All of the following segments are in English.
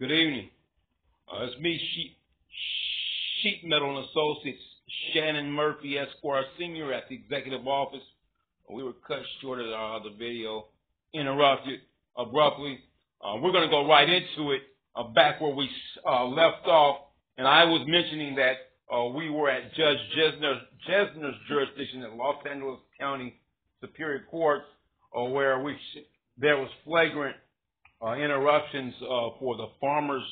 Good evening. Uh, it's me, Sheet, Metal and Associates, Shannon Murphy, Esquire Senior at the Executive Office. We were cut short of uh, the video, interrupted abruptly. Uh, we're going to go right into it, uh, back where we uh, left off. And I was mentioning that uh, we were at Judge Jesner's, Jesner's jurisdiction at Los Angeles County Superior Court, where we there was flagrant uh, interruptions uh, for the farmer's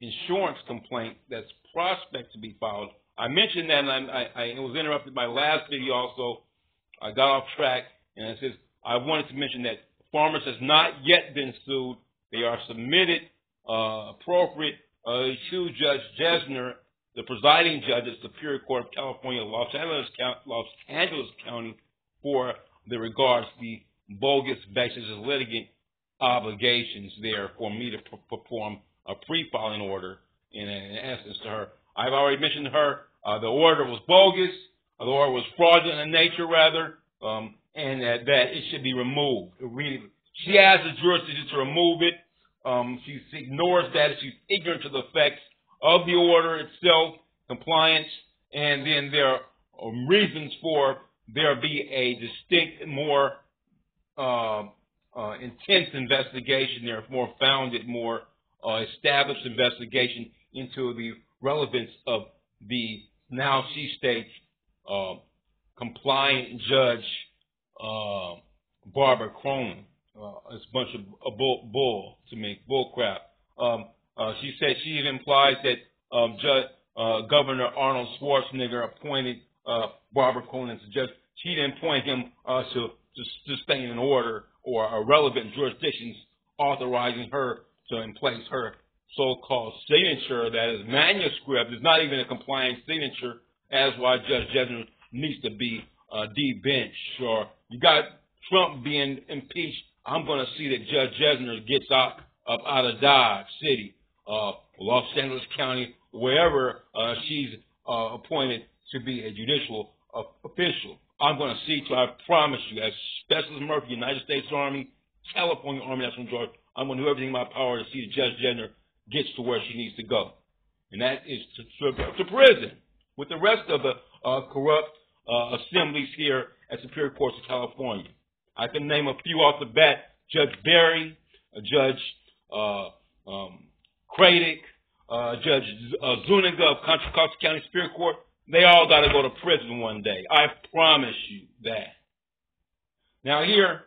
insurance complaint that's prospect to be filed. I mentioned that, and I, I, I was interrupted by last video also. I got off track, and it says I wanted to mention that farmers has not yet been sued. They are submitted uh, appropriate uh, to Judge Jesner, the presiding judge at Superior Court of California, Los Angeles, Los Angeles County, for the regards the bogus basis litigant obligations there for me to perform a pre-filing order in, in, essence to her. I've already mentioned to her uh, the order was bogus, the order was fraudulent in nature rather, um, and that, that it should be removed. She has the jurisdiction to remove it. Um, she ignores that. She's ignorant to the effects of the order itself, compliance, and then there are reasons for there be a distinct, more uh, uh, intense investigation there, more founded, more uh, established investigation into the relevance of the now she states uh, compliant judge uh, Barbara Cronin. Uh, it's a bunch of bull, bull to make bull crap. Um, uh, she said she even implies that um, Judge, Governor Arnold Schwarzenegger appointed Barbara Cronin as judge. She didn't appoint him to, to sustain an order or a relevant jurisdictions authorizing her to place her so-called signature that is manuscript is not even a compliant signature as why Judge Jesner needs to be uh, debenched or you got Trump being impeached. I'm going to see that Judge Jesner gets out up out of Dodge City, uh, Los Angeles County, wherever uh, she's uh, appointed to be a judicial official. I'm going to see to, I promise you, as Specialist Murphy, United States Army, California Army National Guard, I'm going to do everything in my power to see that Judge Jenner gets to where she needs to go. And that is to, to, to prison with the rest of the uh, corrupt uh, assemblies here at Superior Courts of California. I can name a few off the bat. Judge Berry, uh, Judge uh, um, uh, Judge uh, Zuniga of Contra Costa County Superior Court, they all got to go to prison one day. I promise you that. Now here,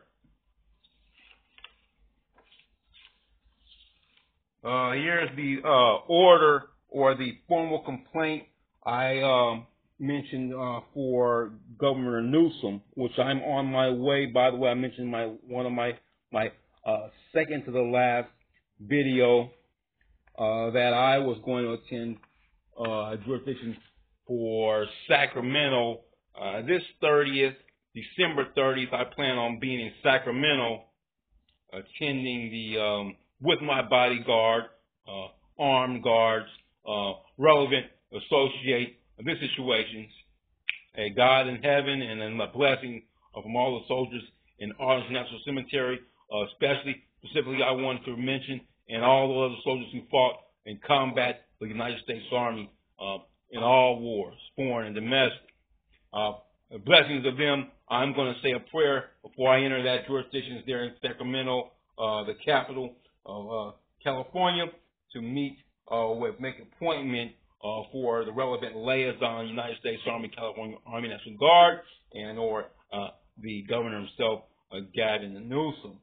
uh, here's the uh, order or the formal complaint I um, mentioned uh, for Governor Newsom, which I'm on my way. By the way, I mentioned my one of my my uh, second to the last video uh, that I was going to attend uh, jurisdiction for Sacramento uh, this 30th, December 30th. I plan on being in Sacramento attending the um, with my bodyguard, uh, armed guards, uh, relevant, associate this situations. A God in heaven and then a blessing from all the soldiers in Arlington National Cemetery, uh, especially specifically I wanted to mention and all the other soldiers who fought in combat the United States Army uh, in all wars, foreign and domestic. Uh, blessings of them. I'm going to say a prayer before I enter that jurisdiction there in Sacramento, uh, the capital of uh, California, to meet uh, with make appointment uh, for the relevant liaison, United States Army, California Army National Guard, and or uh, the governor himself, Gavin Newsom.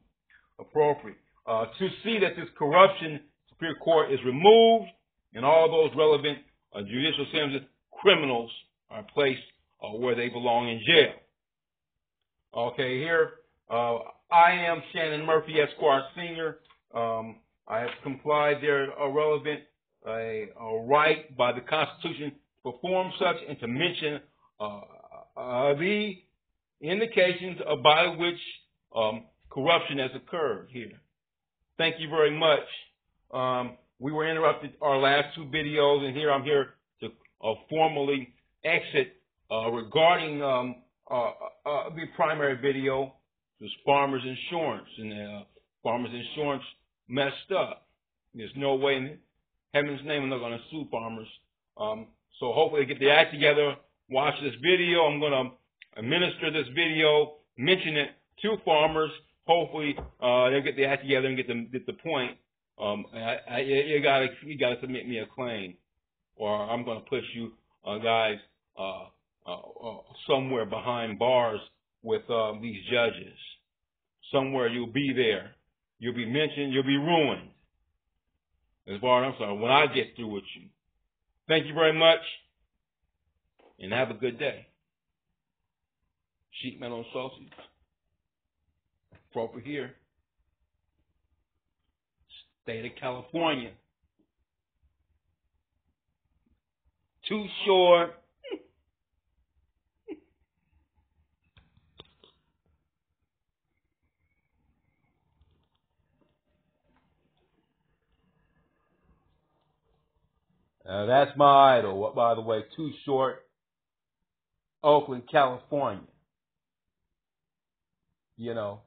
Appropriate to see that this corruption Superior Court is removed and all those relevant uh, judicial sentences, criminals are placed uh, where they belong in jail. Okay, here uh, I am Shannon Murphy, Esquire Senior. Um, I have complied there a relevant right by the Constitution to perform such and to mention uh, uh, the indications by which um, corruption has occurred here. Thank you very much. Um, we were interrupted our last two videos, and here I'm here to uh, formally exit uh, regarding um, uh, uh the primary video, It was farmers insurance, and uh, farmers insurance messed up. There's no way in heaven's name I'm not going to sue farmers. Um, so hopefully they get the act together, watch this video. I'm going to administer this video, mention it to farmers. Hopefully uh, they'll get the act together and get the get the point. Um, I, I, you gotta you gotta submit me a claim, or I'm to push you uh, guys uh, uh, uh, somewhere behind bars with uh, these judges. Somewhere you'll be there. You'll be mentioned. You'll be ruined. As far as I'm sorry, when I get through with you. Thank you very much, and have a good day. Sheep metal sausage. Proper here. State of California. Too short. Uh, that's my idol. What, by the way, too short. Oakland, California. You know.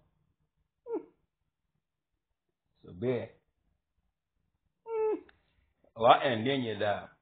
It's a bit. A lot,